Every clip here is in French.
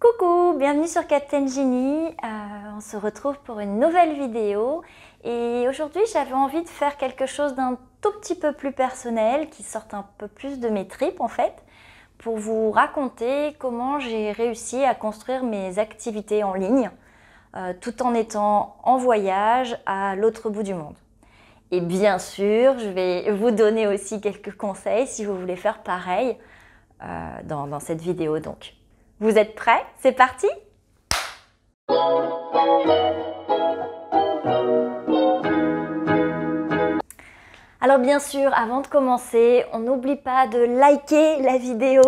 Coucou, bienvenue sur Captain Genie. Euh, on se retrouve pour une nouvelle vidéo et aujourd'hui j'avais envie de faire quelque chose d'un tout petit peu plus personnel qui sorte un peu plus de mes tripes en fait pour vous raconter comment j'ai réussi à construire mes activités en ligne euh, tout en étant en voyage à l'autre bout du monde. Et bien sûr, je vais vous donner aussi quelques conseils si vous voulez faire pareil euh, dans, dans cette vidéo donc. Vous êtes prêts? C'est parti Alors bien sûr, avant de commencer, on n'oublie pas de liker la vidéo,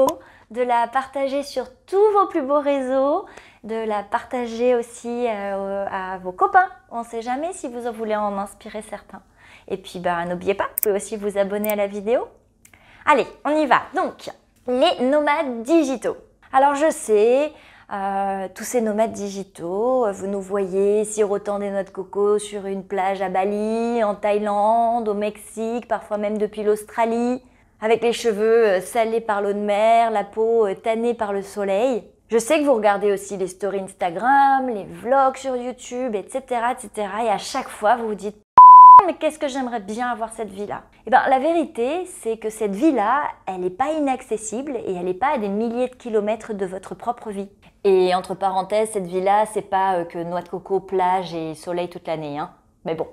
de la partager sur tous vos plus beaux réseaux, de la partager aussi euh, à vos copains. On ne sait jamais si vous voulez en inspirer certains. Et puis bah, n'oubliez pas, vous pouvez aussi vous abonner à la vidéo. Allez, on y va. Donc, les nomades digitaux. Alors je sais, euh, tous ces nomades digitaux, vous nous voyez sirotant des noix de coco sur une plage à Bali, en Thaïlande, au Mexique, parfois même depuis l'Australie, avec les cheveux euh, salés par l'eau de mer, la peau euh, tannée par le soleil. Je sais que vous regardez aussi les stories Instagram, les vlogs sur YouTube, etc., etc. Et à chaque fois, vous vous dites mais qu'est-ce que j'aimerais bien avoir cette vie-là? Eh bien, la vérité, c'est que cette vie-là, elle n'est pas inaccessible et elle n'est pas à des milliers de kilomètres de votre propre vie. Et entre parenthèses, cette vie-là, c'est pas euh, que noix de coco, plage et soleil toute l'année, hein. Mais bon.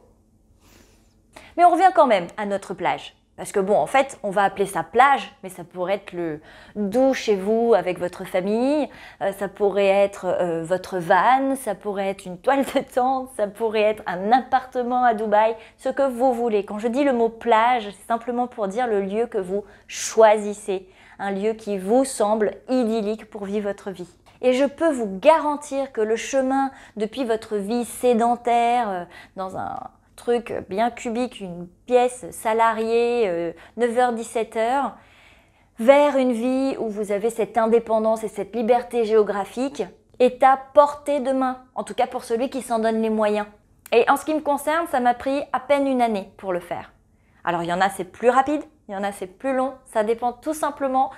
Mais on revient quand même à notre plage. Parce que bon, en fait, on va appeler ça plage, mais ça pourrait être le doux chez vous avec votre famille, euh, ça pourrait être euh, votre van, ça pourrait être une toile de tente, ça pourrait être un appartement à Dubaï, ce que vous voulez. Quand je dis le mot plage, c'est simplement pour dire le lieu que vous choisissez, un lieu qui vous semble idyllique pour vivre votre vie. Et je peux vous garantir que le chemin depuis votre vie sédentaire, euh, dans un truc bien cubique, une pièce salariée, 9h-17h, euh, vers une vie où vous avez cette indépendance et cette liberté géographique, est à portée de main, en tout cas pour celui qui s'en donne les moyens. Et en ce qui me concerne, ça m'a pris à peine une année pour le faire. Alors il y en a c'est plus rapide, il y en a c'est plus long, ça dépend tout simplement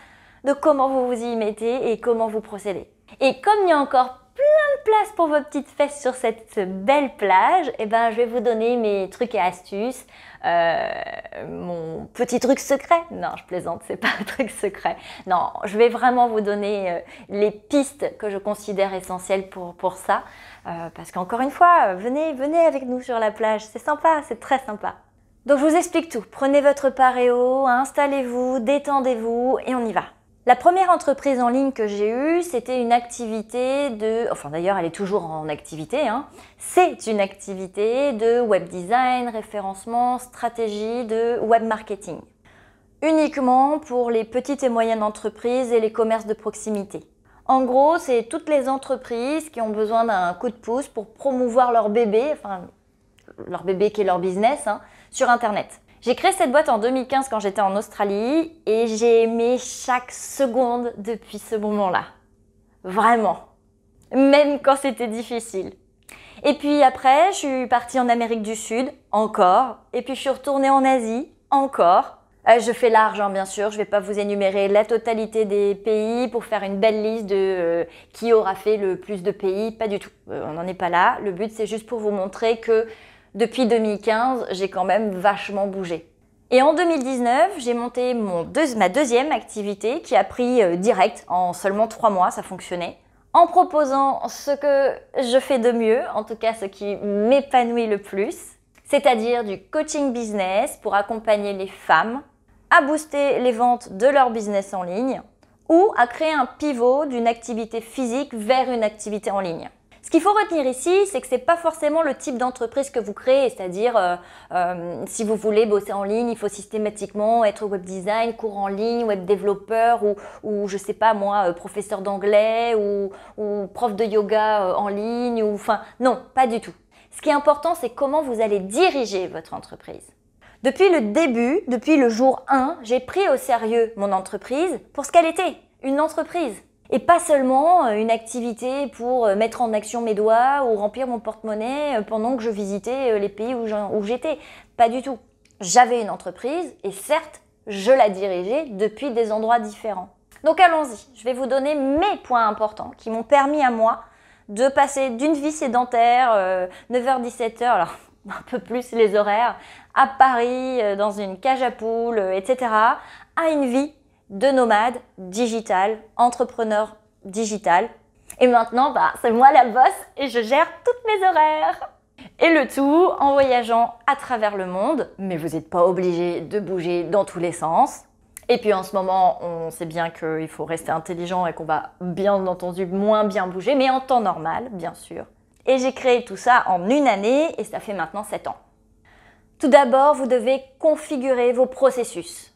de comment vous vous y mettez et comment vous procédez. Et comme il y a encore plein de place pour vos petites fesses sur cette belle plage, eh ben, je vais vous donner mes trucs et astuces, euh, mon petit truc secret. Non, je plaisante, c'est pas un truc secret. Non, je vais vraiment vous donner euh, les pistes que je considère essentielles pour, pour ça. Euh, parce qu'encore une fois, venez, venez avec nous sur la plage, c'est sympa, c'est très sympa. Donc je vous explique tout. Prenez votre paréo, installez-vous, détendez-vous et on y va. La première entreprise en ligne que j'ai eue, c'était une activité de... Enfin d'ailleurs, elle est toujours en activité. Hein. C'est une activité de web design, référencement, stratégie de web marketing. Uniquement pour les petites et moyennes entreprises et les commerces de proximité. En gros, c'est toutes les entreprises qui ont besoin d'un coup de pouce pour promouvoir leur bébé, enfin leur bébé qui est leur business, hein, sur Internet. J'ai créé cette boîte en 2015 quand j'étais en Australie et j'ai aimé chaque seconde depuis ce moment-là. Vraiment. Même quand c'était difficile. Et puis après, je suis partie en Amérique du Sud, encore. Et puis je suis retournée en Asie, encore. Euh, je fais l'argent, bien sûr. Je ne vais pas vous énumérer la totalité des pays pour faire une belle liste de euh, qui aura fait le plus de pays. Pas du tout. Euh, on n'en est pas là. Le but, c'est juste pour vous montrer que depuis 2015, j'ai quand même vachement bougé. Et en 2019, j'ai monté ma deuxième activité qui a pris euh, direct en seulement trois mois, ça fonctionnait, en proposant ce que je fais de mieux, en tout cas ce qui m'épanouit le plus, c'est-à-dire du coaching business pour accompagner les femmes à booster les ventes de leur business en ligne ou à créer un pivot d'une activité physique vers une activité en ligne. Ce qu'il faut retenir ici, c'est que ce n'est pas forcément le type d'entreprise que vous créez, c'est-à-dire euh, euh, si vous voulez bosser en ligne, il faut systématiquement être web design, cours en ligne, web développeur ou, ou je sais pas moi, euh, professeur d'anglais ou, ou, prof de yoga en ligne ou enfin non, pas du tout. Ce qui est important, c'est comment vous allez diriger votre entreprise. Depuis le début, depuis le jour 1, j'ai pris au sérieux mon entreprise pour ce qu'elle était, une entreprise et pas seulement euh, une activité pour euh, mettre en action mes doigts ou remplir mon porte-monnaie euh, pendant que je visitais les pays où j'étais. Pas du tout. J'avais une entreprise et certes, je la dirigeais depuis des endroits différents. Donc allons-y, je vais vous donner mes points importants qui m'ont permis à moi de passer d'une vie sédentaire, 9h-17h, euh, alors un peu plus les horaires, à Paris, dans une cage à poules, etc., à une vie de nomade digital, entrepreneur digital. Et maintenant, bah, c'est moi la bosse et je gère toutes mes horaires. Et le tout en voyageant à travers le monde, mais vous n'êtes pas obligé de bouger dans tous les sens. Et puis en ce moment, on sait bien qu'il faut rester intelligent et qu'on va bien entendu moins bien bouger, mais en temps normal, bien sûr. Et j'ai créé tout ça en une année et ça fait maintenant 7 ans. Tout d'abord, vous devez configurer vos processus.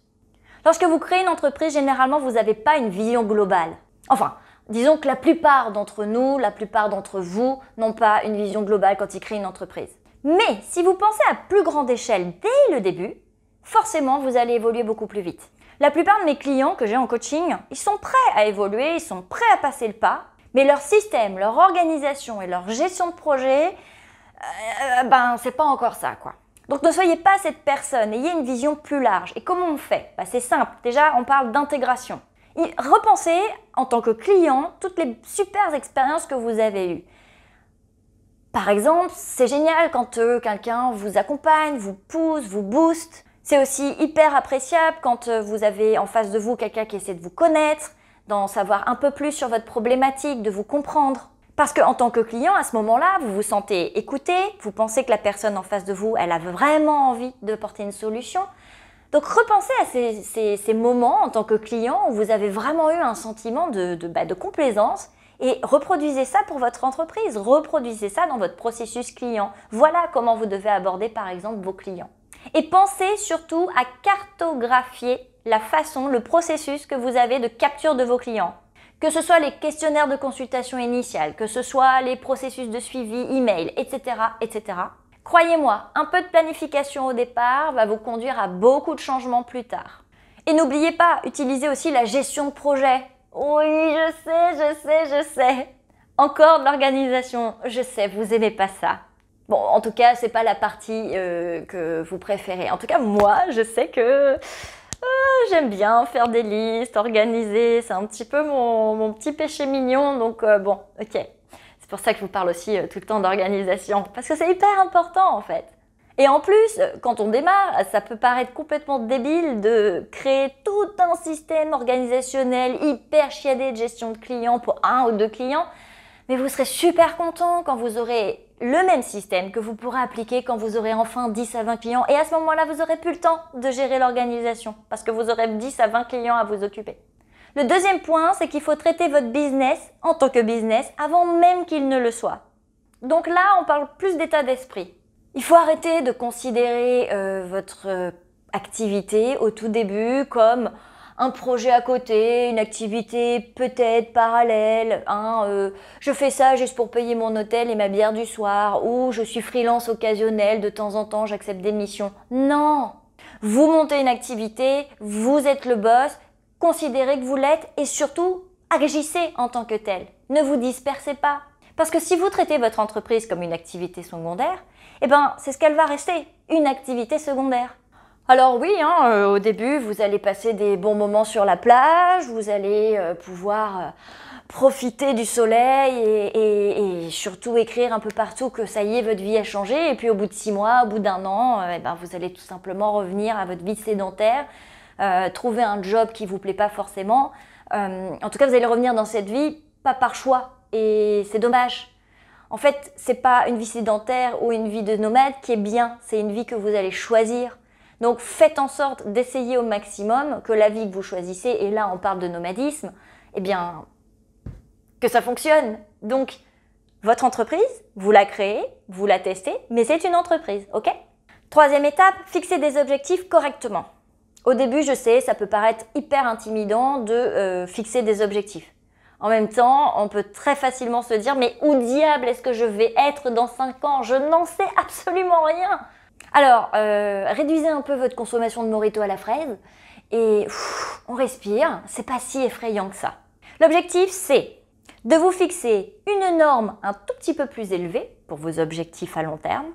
Lorsque vous créez une entreprise, généralement, vous n'avez pas une vision globale. Enfin, disons que la plupart d'entre nous, la plupart d'entre vous n'ont pas une vision globale quand ils créent une entreprise. Mais si vous pensez à plus grande échelle dès le début, forcément, vous allez évoluer beaucoup plus vite. La plupart de mes clients que j'ai en coaching, ils sont prêts à évoluer, ils sont prêts à passer le pas, mais leur système, leur organisation et leur gestion de projet, euh, ben c'est pas encore ça quoi. Donc ne soyez pas cette personne, ayez une vision plus large. Et comment on fait? Ben, C'est simple, déjà on parle d'intégration. Repensez en tant que client toutes les super expériences que vous avez eues. Par exemple, c'est génial quand euh, quelqu'un vous accompagne, vous pousse, vous booste. C'est aussi hyper appréciable quand euh, vous avez en face de vous quelqu'un qui essaie de vous connaître, d'en savoir un peu plus sur votre problématique, de vous comprendre. Parce qu'en tant que client, à ce moment-là, vous vous sentez écouté, vous pensez que la personne en face de vous, elle a vraiment envie de porter une solution. Donc repensez à ces, moments en tant que client où vous avez vraiment eu un sentiment de, bah, de complaisance et reproduisez ça pour votre entreprise, reproduisez ça dans votre processus client. Voilà comment vous devez aborder par exemple vos clients. Et pensez surtout à cartographier la façon, le processus que vous avez de capture de vos clients. Que ce soit les questionnaires de consultation initiale, que ce soit les processus de suivi email, etc., etc. Croyez-moi, un peu de planification au départ va vous conduire à beaucoup de changements plus tard. Et n'oubliez pas, utilisez aussi la gestion de projet. Oui, je sais, je sais, je sais. Encore de l'organisation, je sais, vous aimez pas ça. Bon, en tout cas, c'est pas la partie euh, que vous préférez. En tout cas, moi, je sais que j'aime bien faire des listes, organiser. C'est un petit peu mon, petit péché mignon. Donc, euh, bon, ok. C'est pour ça que je vous parle aussi tout le temps d'organisation. Parce que c'est hyper important, en fait. Et en plus, quand on démarre, ça peut paraître complètement débile de créer tout un système organisationnel hyper chiadé de gestion de clients pour un ou deux clients. Mais vous serez super content quand vous aurez le même système que vous pourrez appliquer quand vous aurez enfin 10 à 20 clients. Et à ce moment-là, vous n'aurez plus le temps de gérer l'organisation parce que vous aurez 10 à 20 clients à vous occuper. Le deuxième point, c'est qu'il faut traiter votre business en tant que business avant même qu'il ne le soit. Donc là, on parle plus d'état d'esprit. Il faut arrêter de considérer euh, votre euh, activité au tout début comme un projet à côté, une activité peut-être parallèle. Hein, euh, je fais ça juste pour payer mon hôtel et ma bière du soir, ou je suis freelance occasionnel, de temps en temps j'accepte des missions. Non Vous montez une activité, vous êtes le boss, considérez que vous l'êtes et surtout agissez en tant que tel. Ne vous dispersez pas. Parce que si vous traitez votre entreprise comme une activité secondaire, eh ben c'est ce qu'elle va rester, une activité secondaire. Alors oui, hein, euh, au début, vous allez passer des bons moments sur la plage, vous allez euh, pouvoir euh, profiter du soleil et, surtout écrire un peu partout que ça y est, votre vie a changé. Et puis au bout de six mois, au bout d'un an, eh ben, vous allez tout simplement revenir à votre vie sédentaire, trouver un job qui vous plaît pas forcément. en tout cas, vous allez revenir dans cette vie pas par choix et c'est dommage. En fait, c'est pas une vie sédentaire ou une vie de nomade qui est bien, c'est une vie que vous allez choisir. Donc faites en sorte d'essayer au maximum que la vie que vous choisissez, et là on parle de nomadisme, eh bien, que ça fonctionne. Donc, votre entreprise, vous la créez, vous la testez, mais c'est une entreprise, ok? Troisième étape, fixer des objectifs correctement. Au début, je sais, ça peut paraître hyper intimidant de euh, fixer des objectifs. En même temps, on peut très facilement se dire, mais où diable est-ce que je vais être dans 5 ans? Je n'en sais absolument rien. Alors, euh, réduisez un peu votre consommation de morito à la fraise et on respire, c'est pas si effrayant que ça. L'objectif, c'est de vous fixer une norme un tout petit peu plus élevée pour vos objectifs à long terme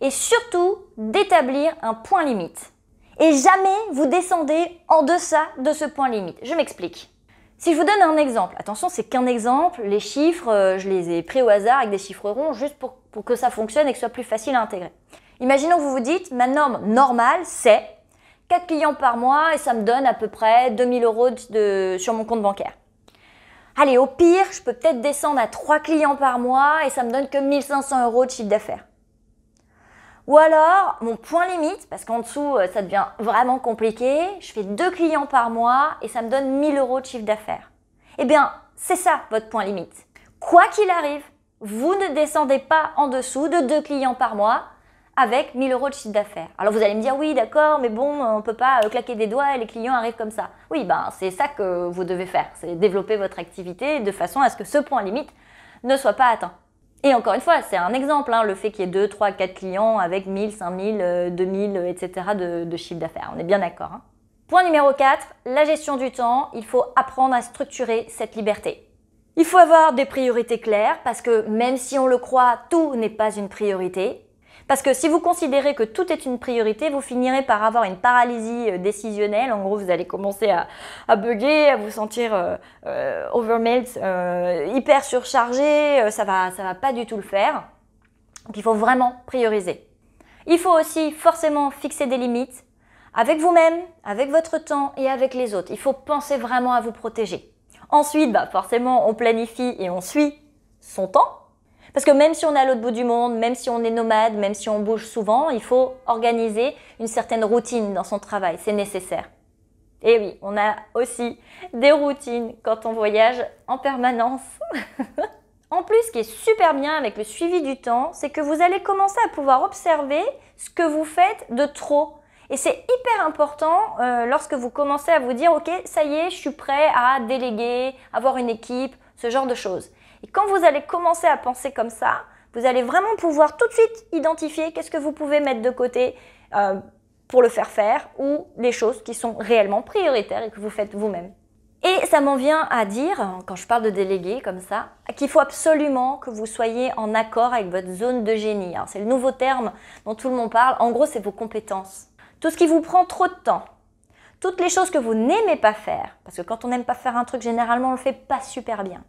et surtout d'établir un point limite. Et jamais vous descendez en deçà de ce point limite. Je m'explique. Si je vous donne un exemple, attention, c'est qu'un exemple, les chiffres, euh, je les ai pris au hasard avec des chiffres ronds juste pour, pour que ça fonctionne et que ce soit plus facile à intégrer. Imaginons que vous vous dites, ma norme normale, c'est 4 clients par mois et ça me donne à peu près 2000 euros de, sur mon compte bancaire. Allez, au pire, je peux peut-être descendre à 3 clients par mois et ça me donne que 1500 euros de chiffre d'affaires. Ou alors, mon point limite, parce qu'en dessous, euh, ça devient vraiment compliqué, je fais deux clients par mois et ça me donne 1000 euros de chiffre d'affaires. Eh bien, c'est ça votre point limite. Quoi qu'il arrive, vous ne descendez pas en dessous de deux clients par mois avec 1000 euros de chiffre d'affaires. Alors vous allez me dire oui d'accord mais bon on peut pas euh, claquer des doigts et les clients arrivent comme ça. Oui ben c'est ça que vous devez faire, c'est développer votre activité de façon à ce que ce point limite ne soit pas atteint. Et encore une fois, c'est un exemple, hein, le fait qu'il y ait 2, 3, 4 clients avec 1000, 5000, 2000, etc. de, de chiffre d'affaires. On est bien d'accord. Hein. Point numéro 4, la gestion du temps. Il faut apprendre à structurer cette liberté. Il faut avoir des priorités claires parce que même si on le croit, tout n'est pas une priorité. Parce que si vous considérez que tout est une priorité, vous finirez par avoir une paralysie euh, décisionnelle. En gros, vous allez commencer à, à bugger, à vous sentir euh, euh, overmelt, hyper surchargé. ça va, ça va pas du tout le faire. Donc, il faut vraiment prioriser. Il faut aussi forcément fixer des limites avec vous-même, avec votre temps et avec les autres. Il faut penser vraiment à vous protéger. Ensuite, bah forcément, on planifie et on suit son temps parce que même si on est à l'autre bout du monde, même si on est nomade, même si on bouge souvent, il faut organiser une certaine routine dans son travail. C'est nécessaire. Et oui, on a aussi des routines quand on voyage en permanence. en plus, ce qui est super bien avec le suivi du temps, c'est que vous allez commencer à pouvoir observer ce que vous faites de trop. Et c'est hyper important euh, lorsque vous commencez à vous dire, OK, ça y est, je suis prêt à déléguer, avoir une équipe, ce genre de choses. Et quand vous allez commencer à penser comme ça, vous allez vraiment pouvoir tout de suite identifier qu'est-ce que vous pouvez mettre de côté euh, pour le faire faire ou les choses qui sont réellement prioritaires et que vous faites vous-même. Et ça m'en vient à dire, quand je parle de déléguer comme ça, qu'il faut absolument que vous soyez en accord avec votre zone de génie. C'est le nouveau terme dont tout le monde parle. En gros, c'est vos compétences. Tout ce qui vous prend trop de temps, toutes les choses que vous n'aimez pas faire, parce que quand on n'aime pas faire un truc, généralement on le fait pas super bien.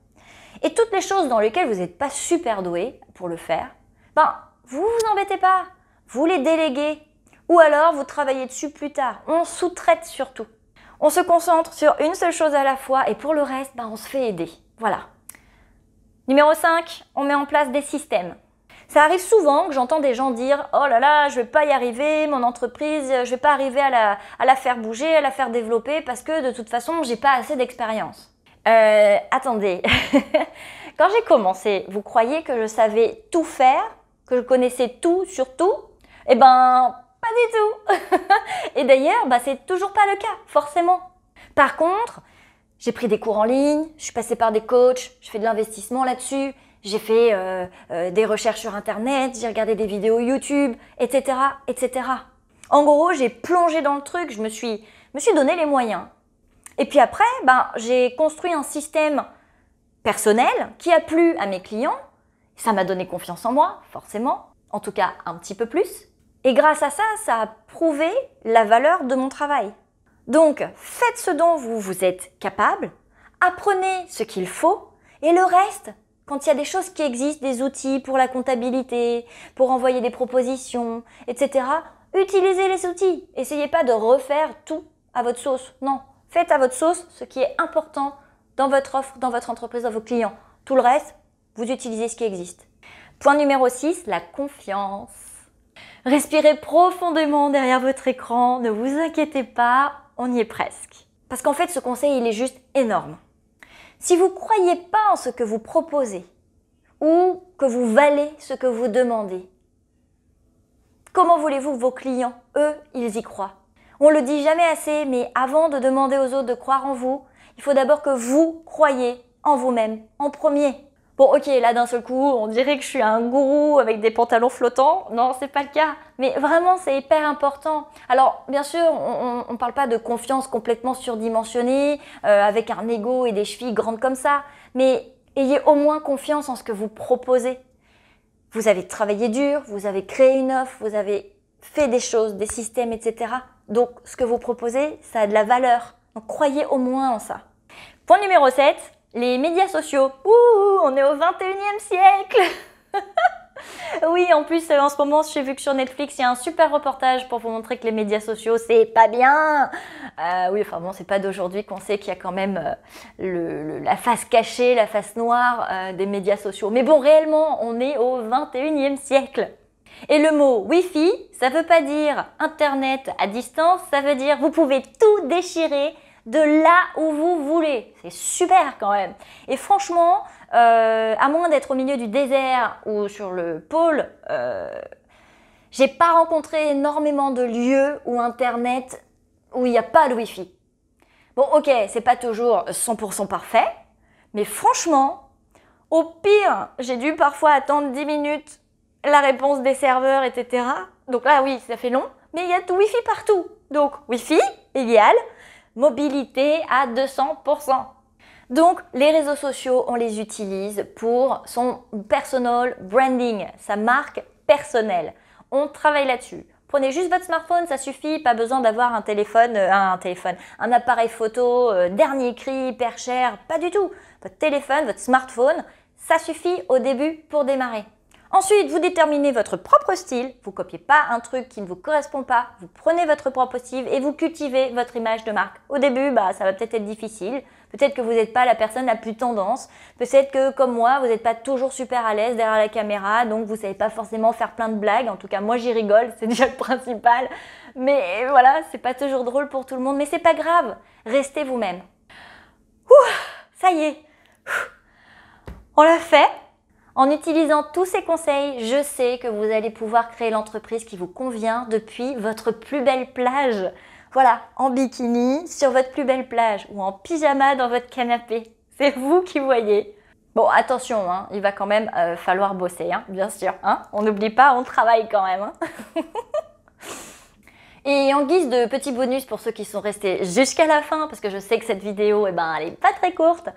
Et toutes les choses dans lesquelles vous n'êtes pas super doué pour le faire, ben, vous vous embêtez pas. Vous les déléguez. Ou alors, vous travaillez dessus plus tard. On sous-traite surtout. On se concentre sur une seule chose à la fois et pour le reste, ben, on se fait aider. Voilà. Numéro 5, on met en place des systèmes. Ça arrive souvent que j'entends des gens dire Oh là là, je vais pas y arriver, mon entreprise, je vais pas arriver à la, à la faire bouger, à la faire développer parce que de toute façon, j'ai pas assez d'expérience. Euh, attendez, quand j'ai commencé, vous croyez que je savais tout faire, que je connaissais tout sur tout? Eh ben, pas du tout. Et d'ailleurs, bah, c'est toujours pas le cas, forcément. Par contre, j'ai pris des cours en ligne, je suis passée par des coachs, je fais de l'investissement là-dessus, j'ai fait euh, euh, des recherches sur Internet, j'ai regardé des vidéos YouTube, etc., etc. En gros, j'ai plongé dans le truc, je me suis, me suis donné les moyens. Et puis après, ben, j'ai construit un système personnel qui a plu à mes clients. Ça m'a donné confiance en moi, forcément, en tout cas un petit peu plus. Et grâce à ça, ça a prouvé la valeur de mon travail. Donc, faites ce dont vous vous êtes capable, apprenez ce qu'il faut, et le reste, quand il y a des choses qui existent, des outils pour la comptabilité, pour envoyer des propositions, etc., utilisez les outils. Essayez pas de refaire tout à votre sauce. Non, Faites à votre sauce ce qui est important dans votre offre, dans votre entreprise, dans vos clients. Tout le reste, vous utilisez ce qui existe. Point numéro 6, la confiance. Respirez profondément derrière votre écran, ne vous inquiétez pas, on y est presque. Parce qu'en fait, ce conseil, il est juste énorme. Si vous ne croyez pas en ce que vous proposez ou que vous valez ce que vous demandez, comment voulez-vous que vos clients, eux, ils y croient? On le dit jamais assez, mais avant de demander aux autres de croire en vous, il faut d'abord que vous croyez en vous-même, en premier. Bon, ok, là d'un seul coup, on dirait que je suis un gourou avec des pantalons flottants. Non, c'est pas le cas. Mais vraiment, c'est hyper important. Alors, bien sûr, on ne parle pas de confiance complètement surdimensionnée, euh, avec un ego et des chevilles grandes comme ça. Mais ayez au moins confiance en ce que vous proposez. Vous avez travaillé dur, vous avez créé une offre, vous avez fait des choses, des systèmes, etc. Donc, ce que vous proposez, ça a de la valeur. Donc, croyez au moins en ça. Point numéro 7, les médias sociaux. Ouh, on est au 21e siècle Oui, en plus, euh, en ce moment, j'ai vu que sur Netflix, il y a un super reportage pour vous montrer que les médias sociaux, c'est pas bien. Euh, oui, enfin bon, c'est pas d'aujourd'hui qu'on sait qu'il y a quand même euh, la face cachée, la face noire des médias sociaux. Mais bon, réellement, on est au 21e siècle. Et le mot Wi-Fi, ça veut pas dire Internet à distance, ça veut dire vous pouvez tout déchirer de là où vous voulez. C'est super quand même. Et franchement, euh, à moins d'être au milieu du désert ou sur le pôle, euh, j'ai pas rencontré énormément de lieux où Internet, où il n'y a pas de Wi-Fi. Bon, ok, c'est pas toujours 100% parfait, mais franchement, au pire, j'ai dû parfois attendre 10 minutes la réponse des serveurs, etc. Donc là, oui, ça fait long, mais il y a tout Wi-Fi partout. Donc, Wi-Fi, idéal, mobilité à 200%. Donc, les réseaux sociaux, on les utilise pour son personal branding, sa marque personnelle. On travaille là-dessus. Prenez juste votre smartphone, ça suffit, pas besoin d'avoir un téléphone, euh, un téléphone, un appareil photo, euh, dernier cri, hyper cher, pas du tout. Votre téléphone, votre smartphone, ça suffit au début pour démarrer. Ensuite, vous déterminez votre propre style, vous copiez pas un truc qui ne vous correspond pas, vous prenez votre propre style et vous cultivez votre image de marque. Au début, bah, ça va peut-être être difficile, peut-être que vous n'êtes pas la personne la plus tendance, peut-être que comme moi, vous n'êtes pas toujours super à l'aise derrière la caméra, donc vous savez pas forcément faire plein de blagues, en tout cas moi j'y rigole, c'est déjà le principal, mais voilà, c'est pas toujours drôle pour tout le monde, mais c'est pas grave, restez vous-même. Ça y est, on l'a fait, en utilisant tous ces conseils, je sais que vous allez pouvoir créer l'entreprise qui vous convient depuis votre plus belle plage. Voilà, en bikini, sur votre plus belle plage ou en pyjama dans votre canapé. C'est vous qui voyez. Bon, attention, hein, il va quand même euh, falloir bosser, hein, bien sûr. Hein. on n'oublie pas, on travaille quand même. Et en guise de petit bonus pour ceux qui sont restés jusqu'à la fin, parce que je sais que cette vidéo, eh ben, elle est pas très courte,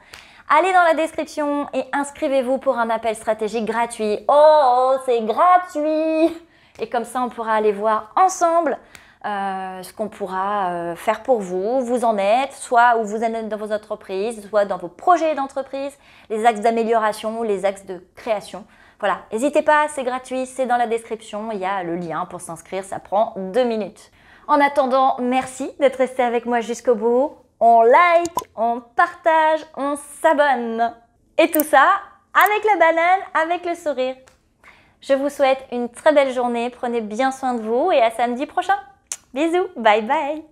Allez dans la description et inscrivez-vous pour un appel stratégique gratuit. Oh, c'est gratuit Et comme ça, on pourra aller voir ensemble euh, ce qu'on pourra euh, faire pour vous, vous en êtes, soit où vous en êtes dans vos entreprises, soit dans vos projets d'entreprise, les axes d'amélioration, les axes de création. Voilà, n'hésitez pas, c'est gratuit, c'est dans la description, il y a le lien pour s'inscrire, ça prend deux minutes. En attendant, merci d'être resté avec moi jusqu'au bout on like, on partage, on s'abonne. Et tout ça avec la banane, avec le sourire. Je vous souhaite une très belle journée, prenez bien soin de vous et à samedi prochain. Bisous, bye bye